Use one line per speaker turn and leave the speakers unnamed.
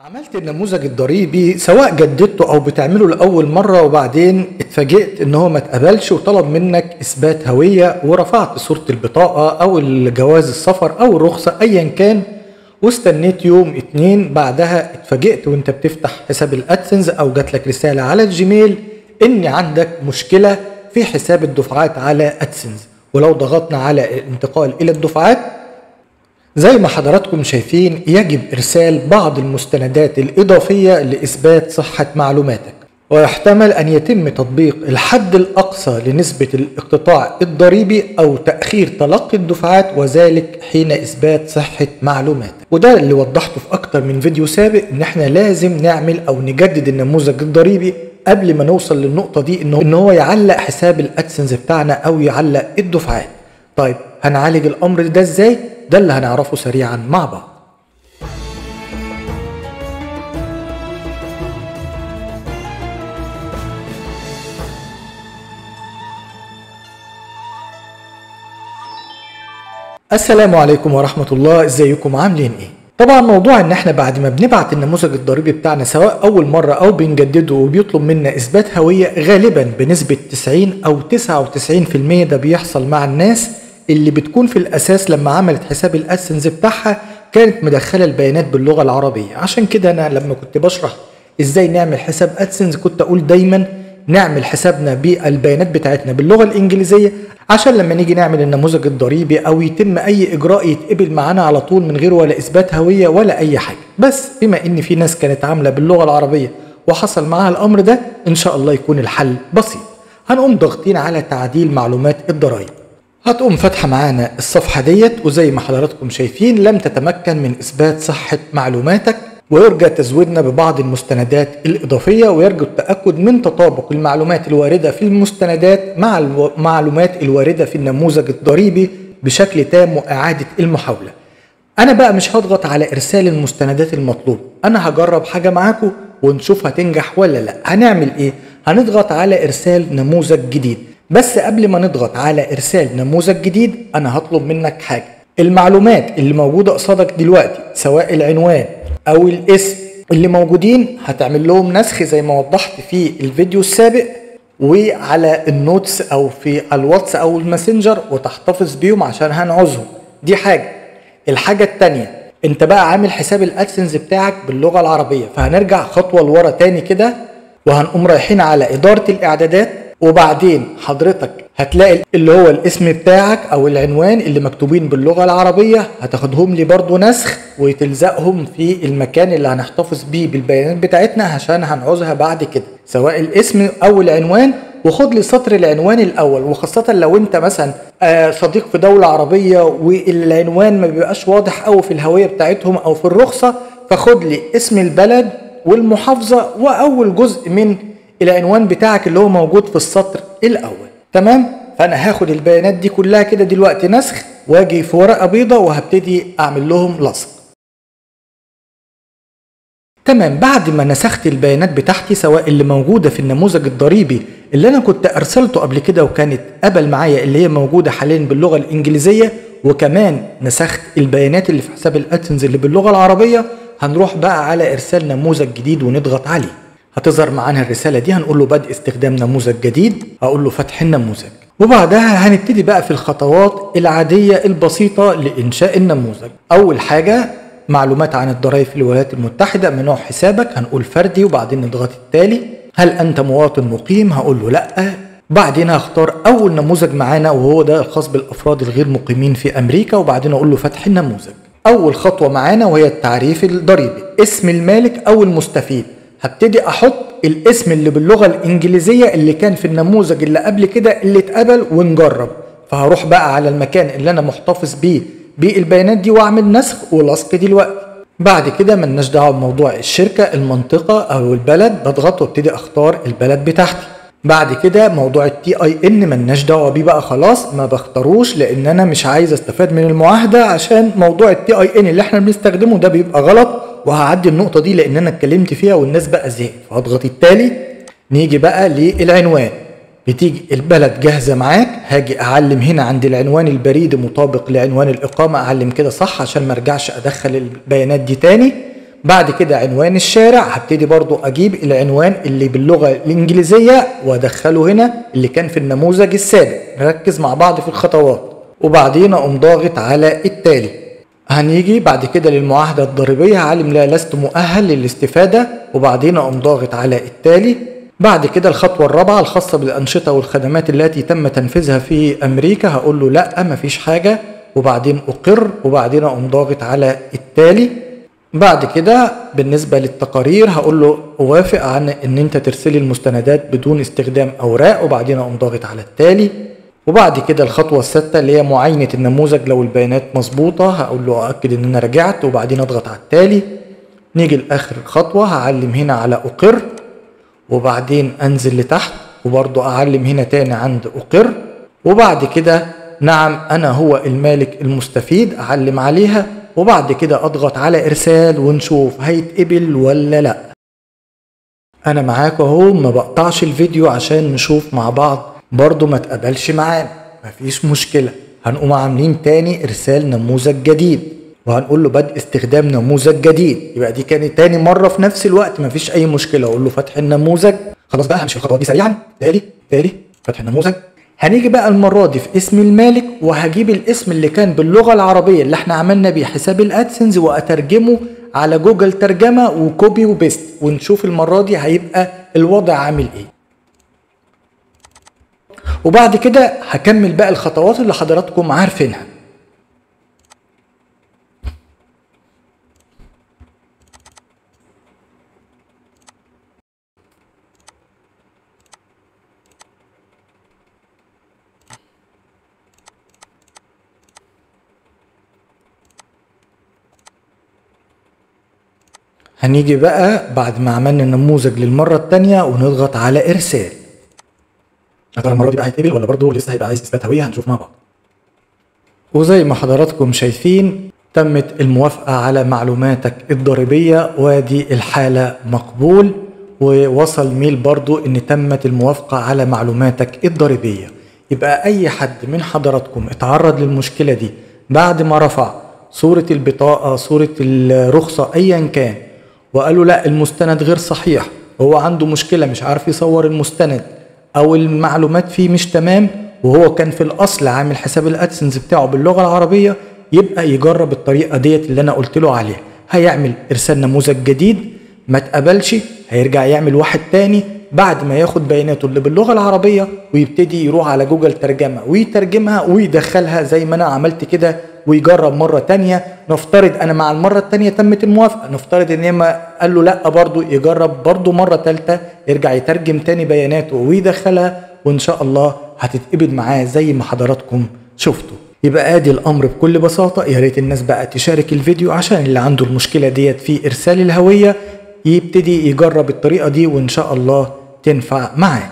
عملت النموذج الضريبي سواء جددته أو بتعمله لأول مرة وبعدين اتفاجئت إن هو ما اتقبلش وطلب منك إثبات هوية ورفعت صورة البطاقة أو الجواز السفر أو الرخصة ايا كان واستنيت يوم اتنين بعدها اتفاجئت وأنت بتفتح حساب ال AdSense أو جات لك رسالة على ال Gmail إن عندك مشكلة في حساب الدفعات على AdSense ولو ضغطنا على الانتقال إلى الدفعات زي ما حضراتكم شايفين يجب إرسال بعض المستندات الإضافية لإثبات صحة معلوماتك. ويحتمل أن يتم تطبيق الحد الأقصى لنسبة الاقتطاع الضريبي أو تأخير تلقي الدفعات وذلك حين إثبات صحة معلوماتك. وده اللي وضحته في أكتر من فيديو سابق إن إحنا لازم نعمل أو نجدد النموذج الضريبي قبل ما نوصل للنقطة دي إنه إن هو يعلق حساب الأدسنس بتاعنا أو يعلق الدفعات. طيب هنعالج الأمر ده إزاي؟ ده اللي هنعرفه سريعا مع بعض. السلام عليكم ورحمة الله إزيكم؟ عاملين إيه؟ طبعا موضوع إن إحنا بعد ما بنبعت النموذج الضريبي بتاعنا سواء أول مرة أو بنجدده وبيطلب منا إثبات هوية غالبا بنسبة 90 أو 99% ده بيحصل مع الناس. اللي بتكون في الأساس لما عملت حساب الادسنس بتاعها كانت مدخلة البيانات باللغة العربية. عشان كده أنا لما كنت بشرح إزاي نعمل حساب ادسنس كنت أقول دايما نعمل حسابنا بالبيانات بتاعتنا باللغة الإنجليزية عشان لما نيجي نعمل النموذج الضريبي أو يتم أي إجراء يتقبل معانا على طول من غير ولا إثبات هوية ولا أي حاجة. بس بما إن في ناس كانت عاملة باللغة العربية وحصل معاها الأمر ده إن شاء الله يكون الحل بسيط. هنقوم ضاغطين على تعديل معلومات الضرائب هتقوم فاتحة معانا الصفحة ديت وزي ما حضراتكم شايفين لم تتمكن من إثبات صحة معلوماتك ويرجى تزويدنا ببعض المستندات الإضافية ويرجى التأكد من تطابق المعلومات الواردة في المستندات مع المعلومات الواردة في النموذج الضريبي بشكل تام وإعادة المحاولة. أنا بقى مش هضغط على إرسال المستندات المطلوب. أنا هجرب حاجة معاكم ونشوف هتنجح ولا لأ. هنعمل إيه؟ هنضغط على إرسال نموذج جديد. بس قبل ما نضغط على إرسال نموذج جديد أنا هطلب منك حاجة. المعلومات اللي موجودة قصادك دلوقتي سواء العنوان أو الاسم اللي موجودين هتعمل لهم نسخ زي ما وضحت في الفيديو السابق وعلى ال notes أو في الواتس أو الماسنجر وتحتفظ بيهم عشان هنعوزهم. دي حاجة. الحاجة التانية أنت بقى عامل حساب الأدسنس بتاعك باللغة العربية. فهنرجع خطوة لورا تاني كده وهنقوم رايحين على إدارة الإعدادات. وبعدين حضرتك هتلاقي اللي هو الاسم بتاعك أو العنوان اللي مكتوبين باللغة العربية هتاخدهم لي برضو نسخ وتلزقهم في المكان اللي هنحتفظ بيه بالبيانات بتاعتنا عشان هنعوزها بعد كده. سواء الاسم أو العنوان وخد لي سطر العنوان الأول. وخاصة لو انت مثلا صديق في دولة عربية والعنوان ما بيبقاش واضح قوي في الهوية بتاعتهم أو في الرخصة فخد لي اسم البلد والمحافظة وأول جزء من العنوان بتاعك اللي هو موجود في السطر الأول. تمام؟ فأنا هاخد البيانات دي كلها كده دلوقتي نسخ وأجي في ورقة بيضه وهبتدي أعمل لهم لصق. تمام. بعد ما نسخت البيانات بتاعتي سواء اللي موجودة في النموذج الضريبي اللي أنا كنت أرسلته قبل كده وكانت قبل معايا اللي هي موجودة حاليا باللغة الإنجليزية وكمان نسخت البيانات اللي في حساب الادسنس اللي باللغة العربية هنروح بقى على إرسال نموذج جديد ونضغط عليه. هتظهر معانا الرسالة دي هنقول له بدء استخدام نموذج جديد هقول له فتح النموذج. وبعدها هنبتدي بقى في الخطوات العادية البسيطة لإنشاء النموذج. أول حاجة معلومات عن الضرائب في الولايات المتحدة من نوع حسابك هنقول فردي وبعدين نضغط التالي. هل أنت مواطن مقيم؟ هقول له لأ. بعدين هختار أول نموذج معانا وهو ده الخاص بالأفراد الغير مقيمين في أمريكا وبعدين أقول له فتح النموذج. أول خطوة معانا وهي التعريف الضريبي. اسم المالك أو المستفيد. هبتدي أحط الاسم اللي باللغة الإنجليزية اللي كان في النموذج اللي قبل كده اللي اتقبل ونجرب. فهروح بقى على المكان اللي أنا محتفظ بيه بالبيانات دي وأعمل نسخ ولصق دلوقتي. بعد كده ملناش دعوة بموضوع الشركة المنطقة أو البلد بضغط وابتدي أختار البلد بتاعتي. بعد كده موضوع التي اي ان ملناش دعوة بيه بقى خلاص ما بختاروش لأن أنا مش عايز أستفاد من المعاهدة عشان موضوع التي اي ان اللي إحنا بنستخدمه ده بيبقى غلط. وهعدي النقطة دي لأن أنا اتكلمت فيها والناس بقى زهقت. فهضغط التالي نيجي بقى للعنوان. بتيجي البلد جاهزة معاك؟ هاجي أعلم هنا عند العنوان البريدي مطابق لعنوان الإقامة. أعلم كده صح عشان ما ارجعش أدخل البيانات دي تاني. بعد كده عنوان الشارع. هبتدي برضو أجيب العنوان اللي باللغة الإنجليزية وأدخله هنا اللي كان في النموذج السابق. نركز مع بعض في الخطوات. وبعدين أقوم ضاغط على التالي. هنيجي بعد كده للمعاهدة الضريبية هعلم لا لست مؤهل للاستفادة وبعدين أقوم ضاغط على التالي. بعد كده الخطوة الرابعة الخاصة بالأنشطة والخدمات التي تم تنفيذها في أمريكا هقول له لأ مفيش حاجة. وبعدين أقر وبعدين أقوم ضاغط على التالي. بعد كده بالنسبة للتقارير هقول له أوافق عن إن أنت ترسلي المستندات بدون استخدام أوراق وبعدين أقوم ضاغط على التالي. وبعد كده الخطوة السادسة اللي هي معاينة النموذج لو البيانات مظبوطة هقول له أأكد إن أنا رجعت وبعدين أضغط على التالي. نيجي لآخر خطوة هعلم هنا على أقر وبعدين أنزل لتحت وبرضه أعلم هنا تاني عند أقر. وبعد كده نعم أنا هو المالك المستفيد أعلم عليها وبعد كده أضغط على إرسال ونشوف هيتقبل ولا لأ. أنا معاك أهو ما بقطعش الفيديو عشان نشوف مع بعض برضه ما تقبلش معانا. مفيش مشكلة. هنقوم عاملين تاني إرسال نموذج جديد. وهنقول له بدء استخدام نموذج جديد. يبقى دي كانت تاني مرة في نفس الوقت. مفيش أي مشكلة. أقول له فتح النموذج. خلاص بقى همشي الخطوات دي سريعا. تالي تالي. فتح النموذج. هنيجي بقى المرة دي في اسم المالك. وهجيب الاسم اللي كان باللغة العربية اللي إحنا عملنا بيه حساب ال AdSense وأترجمه على جوجل ترجمة و copy و paste. ونشوف المرة دي هيبقى الوضع عامل إيه. وبعد كده هكمل بقى الخطوات اللي حضراتكم عارفينها. هنيجي بقى بعد ما عملنا النموذج للمرة التانية ونضغط على إرسال. ترى المرة دي بقى هيتقبل ولا برضه لسه هيبقى عايز إثبات هوية؟ هنشوف مع بعض. وزي ما حضراتكم شايفين تمت الموافقة على معلوماتك الضريبية وادي الحالة مقبول ووصل ميل برضو إن تمت الموافقة على معلوماتك الضريبية. يبقى أي حد من حضراتكم اتعرض للمشكلة دي بعد ما رفع صورة البطاقة صورة الرخصة ايا كان وقالوا لا المستند غير صحيح وهو عنده مشكلة مش عارف يصور المستند. أو المعلومات فيه مش تمام وهو كان في الأصل عامل حساب الأدسنس بتاعه باللغة العربية يبقى يجرب الطريقة ديت اللي أنا قلت له عليها. هيعمل إرسال نموذج جديد ما تقبلش هيرجع يعمل واحد تاني بعد ما ياخد بياناته اللي باللغة العربية ويبتدي يروح على جوجل ترجمة ويترجمها ويدخلها زي ما أنا عملت كده ويجرب مرة تانية. نفترض أنا مع المرة التانية تمت الموافقة. نفترض إن ما قال له لأ برضه يجرب برضه مرة ثالثه يرجع يترجم تاني بياناته ويدخلها وإن شاء الله هتتقبل معاه زي ما حضراتكم شفتوا. يبقى آدي الأمر بكل بساطة. يا ريت الناس بقى تشارك الفيديو عشان اللي عنده المشكلة ديت في إرسال الهوية يبتدي يجرب الطريقة دي وإن شاء الله تنفع معاه.